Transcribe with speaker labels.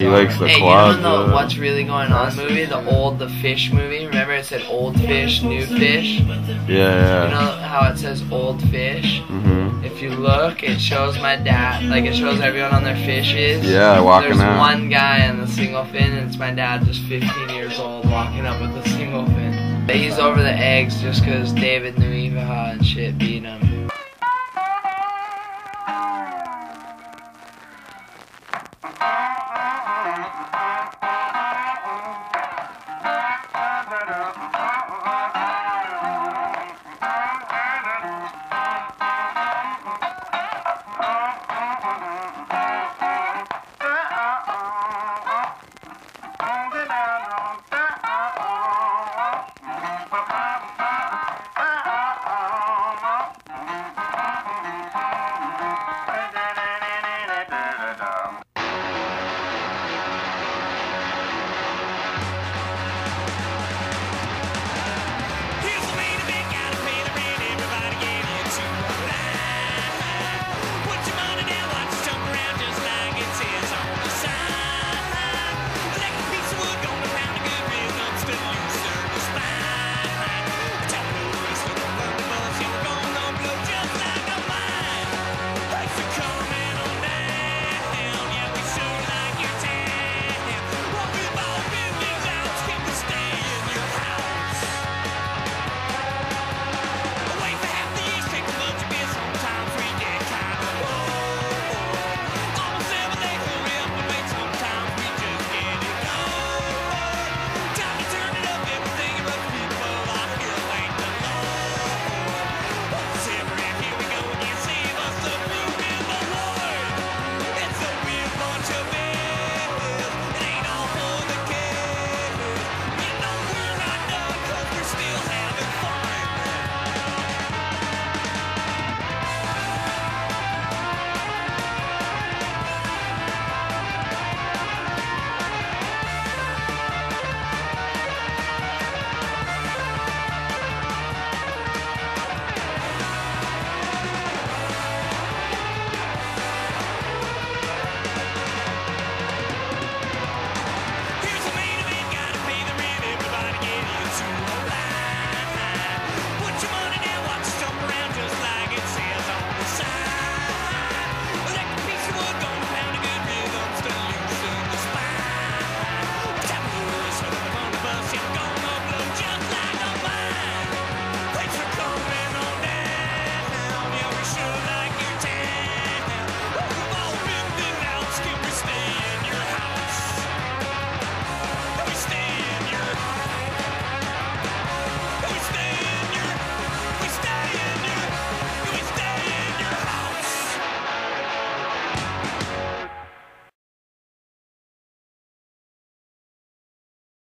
Speaker 1: He likes the
Speaker 2: Hey,
Speaker 1: quad.
Speaker 2: you know the, what's really going on movie? The old The Fish movie. Remember it said old fish, new fish?
Speaker 1: yeah,
Speaker 2: You know how it says old fish?
Speaker 1: Mhm.
Speaker 2: If you look, it shows my dad. Like it shows everyone on their fishes.
Speaker 1: Yeah, walking
Speaker 2: There's
Speaker 1: out.
Speaker 2: one guy in the single fin, and it's my dad, just 15 years old, walking up with a single fin. But he's over the eggs just 'cause David Nuuhiwa and shit beat him.